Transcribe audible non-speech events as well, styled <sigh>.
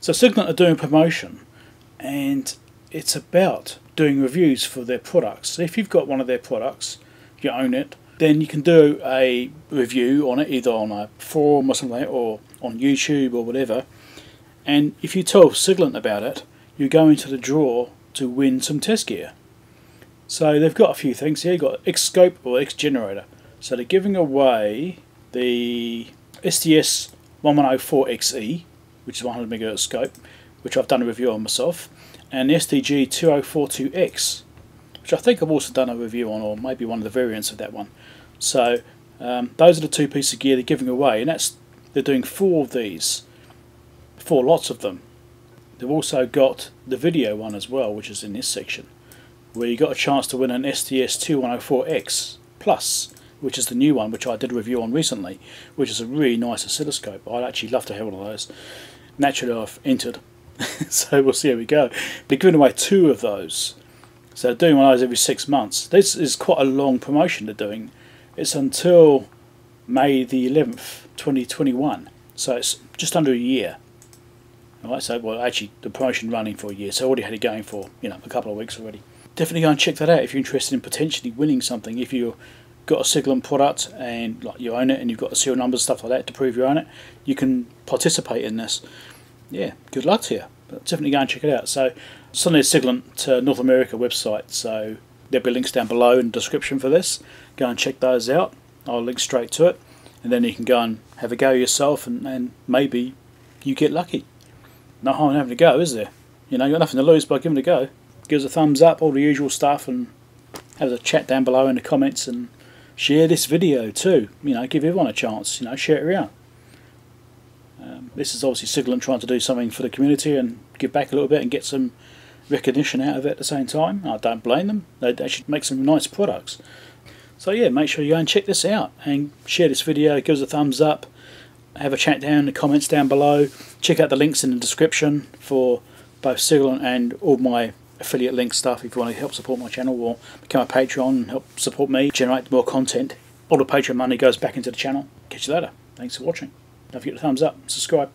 So Siglent are doing promotion and it's about doing reviews for their products. So if you've got one of their products, you own it, then you can do a review on it either on a forum or something or on YouTube or whatever. And if you tell Siglent about it, you go into the draw to win some test gear. So they've got a few things here. You've got X Scope or X Generator. So they're giving away the SDS 1104XE, which is 100 megahertz scope, which I've done a review on myself, and the SDG 2042X, which I think I've also done a review on, or maybe one of the variants of that one. So um, those are the two pieces of gear they're giving away, and that's they're doing four of these, four lots of them. They've also got the video one as well, which is in this section, where you got a chance to win an SDS 2104X Plus, which is the new one, which I did a review on recently, which is a really nice oscilloscope. I'd actually love to have one of those. Naturally, I've entered, <laughs> so we'll see how we go. They're giving away two of those. So doing one of those every six months. This is quite a long promotion they're doing. It's until May the 11th, 2021. So it's just under a year. Alright, so well actually the promotion running for a year, so I already had it going for, you know, a couple of weeks already. Definitely go and check that out if you're interested in potentially winning something. If you've got a Siglent product and like you own it and you've got the serial numbers, stuff like that to prove you own it, you can participate in this. Yeah, good luck to you. But definitely go and check it out. So the Siglent uh, North America website, so there'll be links down below in the description for this. Go and check those out. I'll link straight to it, and then you can go and have a go yourself, and, and maybe you get lucky. No harm in having a go, is there? You know, you've got nothing to lose by giving it a go. Give us a thumbs up, all the usual stuff, and have a chat down below in the comments, and share this video too. You know, give everyone a chance. You know, share it around. Um, this is obviously Siglent trying to do something for the community and give back a little bit and get some recognition out of it at the same time. I don't blame them. They, should make some nice products. So yeah, make sure you go and check this out and share this video. Give us a thumbs up. Have a chat down in the comments down below. Check out the links in the description for both Siglent and all my affiliate link stuff if you want to help support my channel or become a Patreon and help support me generate more content. All the Patreon money goes back into the channel. Catch you later. Thanks for watching. Don't forget to thumbs up, subscribe.